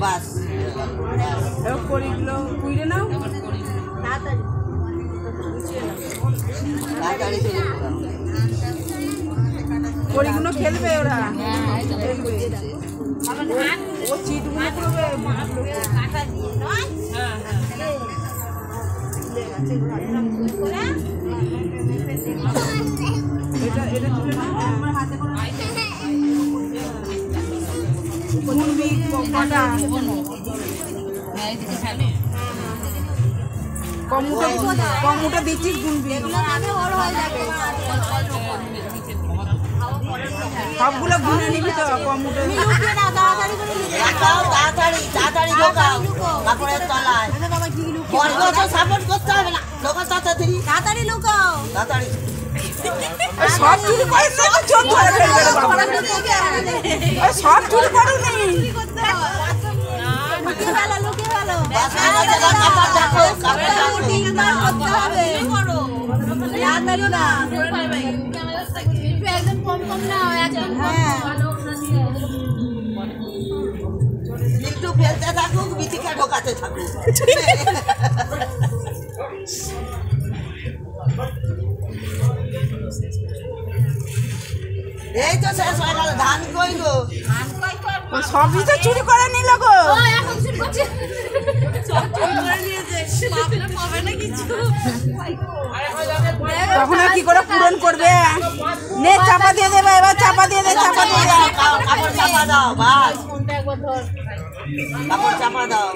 বাস খেলবে ওরা ও চিটগুলো করবে এটা কটা? কমুটা কমুটা দিচ্ছিস গুনবি সবগুলো গুনে নিবি তো কমুটা। তাড়াতাড়ি তাড়াতাড়ি কাপড়ের তলায় সাপোর্ট করতে হবে না ঢোকা তাড়াতাড়ি তাড়াতাড়ি লুকাও তাড়াতাড়ি সব চুরি করে ধরে সব চুরি একটু ফেলতে থাকুক বিচিকে এই তো শেষ হয়ে গেল ধান কই গো ও সবই তো চুরি করে নিল গো। তখন কি করে পূরণ করবে? নে চাপা দিয়ে দেবে এবার চাপা দিয়ে দে চাপা দিয়ে দে। কা- কাপড় চাপা দাও চাপা দাও